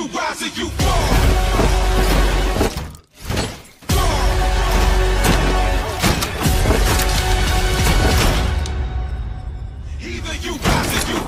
you rise or you fall. Either you rise or you.